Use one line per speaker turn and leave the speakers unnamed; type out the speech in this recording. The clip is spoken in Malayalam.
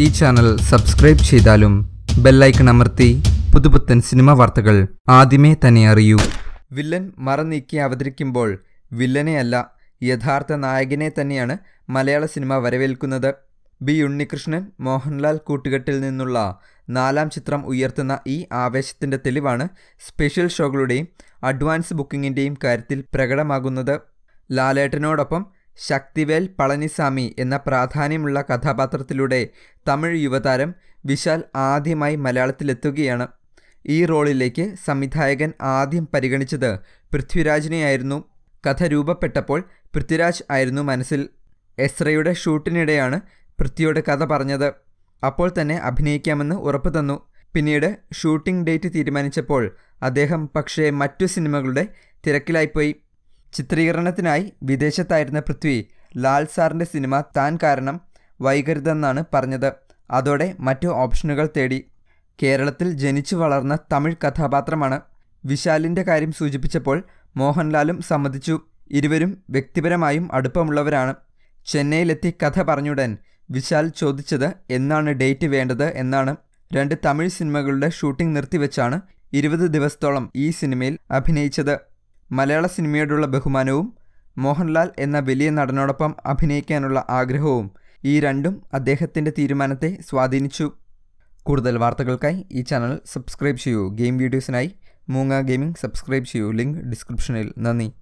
ഈ ചാനൽ സബ്സ്ക്രൈബ് ചെയ്താലും ബെല്ലൈക്കൺ അമർത്തി പുതുപുത്തൻ സിനിമ വാർത്തകൾ ആദ്യമേ തന്നെ അറിയൂ. വില്ലൻ മറനീക്കി അവതരിക്കുമ്പോൾ വില്ലനെയല്ല യഥാർത്ഥ നായകനെ തന്നെയാണ് മലയാള സിനിമ വരവേൽക്കുന്നത്. ബി ഉണ്ണികൃഷ്ണൻ മോഹൻലാൽ കൂട്ടുകെട്ടിൽ നിന്നുള്ള നാലാം ചിത്രം ഉയർത്തുന്ന ഈ ആവേശത്തിന്റെ തെളിവാണ് സ്പെഷ്യൽ ഷോകളുടെയും അഡ്വാൻസ് ബുക്കിങ്ങിന്റെയും കാര്യത്തിൽ പ്രകടമാകുന്നത്. ലാലേട്ടനോടൊപ്പം ശക്തിവേൽ പളനിസ്വാമി എന്ന പ്രാധാന്യമുള്ള കഥാപാത്രത്തിലൂടെ തമിഴ് യുവതാരം വിശാൽ ആദ്യമായി മലയാളത്തിലെത്തുകയാണ്. ഈ റോളിലേക്ക് സംവിധായകൻ ആദ്യം പരിഗണിച്ചത് പൃഥ്വിരാജിനെയായിരുന്നു. കഥ രൂപപ്പെട്ടപ്പോൾ പൃഥ്വിരാജ് ആയിരുന്നു മനസ്സിൽ. എസ്രയുടെ ഷൂട്ടിനിടെയാണ് പൃഥ്വിയോട് കഥ പറഞ്ഞത്. അപ്പോൾ തന്നെ അഭിനയിക്കാമെന്ന് ഉറപ്പ് തന്നു. പിന്നീട് ഷൂട്ടിംഗ് ഡേറ്റ് തീരുമാനിച്ചപ്പോൾ അദ്ദേഹം പക്ഷേ മറ്റു സിനിമകളുടെ തിരക്കിലായിപ്പോയി. ചിത്രീകരണത്തിനായി വിദേശത്തായിരുന്ന പൃഥ്വി ലാൽ സാറിന്റെ സിനിമ താൻ കാരണം വൈകരുതെന്നാണ് പറഞ്ഞത്. അതോടെ മറ്റു ഓപ്ഷനുകൾ തേടി. കേരളത്തിൽ ജനിച്ചു വളർന്ന തമിഴ് കഥാപാത്രമാണ് വിശാലിന്റെ കാര്യം സൂചിപ്പിച്ചപ്പോൾ മോഹൻലാലും സമ്മതിച്ചു. ഇരുവരും വ്യക്തിപരമായും അടുപ്പമുള്ളവരാണ്. ചെന്നൈയിലെത്തി കഥ പറഞ്ഞുടൻ വിശാൽ ചോദിച്ചത് എന്നാണ് ഡേറ്റ് വേണ്ടത് എന്നാണ്. രണ്ട് തമിഴ് സിനിമകളുടെ ഷൂട്ടിംഗ് നിർത്തിവെച്ചാണ് ഇരുപത് ദിവസത്തോളം ഈ സിനിമയിൽ അഭിനയിച്ചത്. മലയാള സിനിമയോടുള്ള ബഹുമാനവും മോഹൻലാൽ എന്ന വലിയ നടനോടൊപ്പം അഭിനയിക്കാനുള്ള ആഗ്രഹവും ഈ രണ്ടും അദ്ദേഹത്തിന്റെ തീരുമാനത്തെ സ്വാധീനിച്ചു. കൂടുതൽ വാർത്തകൾക്കായി ഈ ചാനൽ സബ്സ്ക്രൈബ് ചെയ്യൂ. ഗെയിം വീഡിയോസിനായി മൂങ്ങ ഗെയിമിംഗ് സബ്സ്ക്രൈബ് ചെയ്യൂ. ലിങ്ക് ഡിസ്ക്രിപ്ഷനിൽ. നന്ദി.